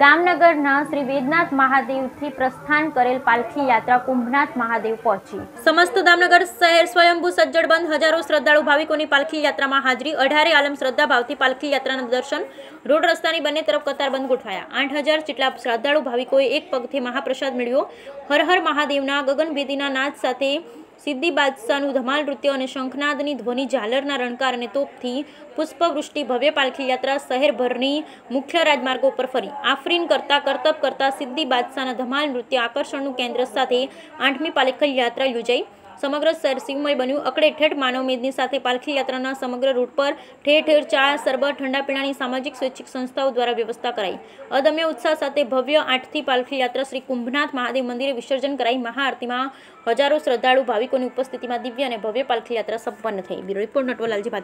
દામનગરના શ્રી વેદનાથ મહાદેવથી પ્રસ્થાન કરેલ પાલખી યાત્રા કુંભનાથ મહાદેવ પહોંચી. સમસ્ત દામનગર શહેર સ્વયંભૂ સજ્જડ બંધ હજારો શ્રદ્ધાળુ ભાવિકોની પાલખી યાત્રામાં હાજરી. અઢારે આલમ શ્રદ્ધા ભાવથી પાલખી યાત્રાના દર્શન. રોડ રસ્તાની બંને તરફ કતારબંધ ગોઠવાયા. આઠ હજાર જેટલા શ્રદ્ધાળુ ભાવિકોએ એક પગથી મહાપ્રસાદ મેળવ્યો. હર હર મહાદેવના ગગનભેદીના નાદ સાથે સિદ્ધિ બાદશાહનું ધમાલ નૃત્ય અને શંખનાદની ધ્વનિ ઝાલરના રણકાર અને તોપથી પુષ્પવૃષ્ટિ ભવ્ય પાલખી યાત્રા શહેરભરની મુખ્ય રાજમાર્ગો પર ફરી. આફરીન કરતા કરતબ કરતા સિદ્ધિ બાદશાહના ધમાલ નૃત્ય આકર્ષણનું કેન્દ્ર સાથે આઠમી પાલખી યાત્રા યોજાઈ. સમગ્ર શહેર બન્યું. અકડે ઠેઠ માનવમેદની સાથે પાલખી યાત્રાના સમગ્ર રૂટ પર ઠેર ઠેર ચા સરબત ઠંડા પીણાની સામાજિક સ્વૈચ્છિક સંસ્થાઓ દ્વારા વ્યવસ્થા કરાઈ. અદમ્ય ઉત્સાહ સાથે ભવ્ય આઠથી પાલખી યાત્રા શ્રી કુંભનાથ મહાદેવ મંદિરે વિસર્જન કરાઈ. મહાઆરતીમાં હજારો શ્રદ્ધાળુ ભાવિકોની ઉપસ્થિતિમાં દિવ્ય અને ભવ્ય પાલખી યાત્રા સંપન્ન થઈ. Bureau report નટવલાલજી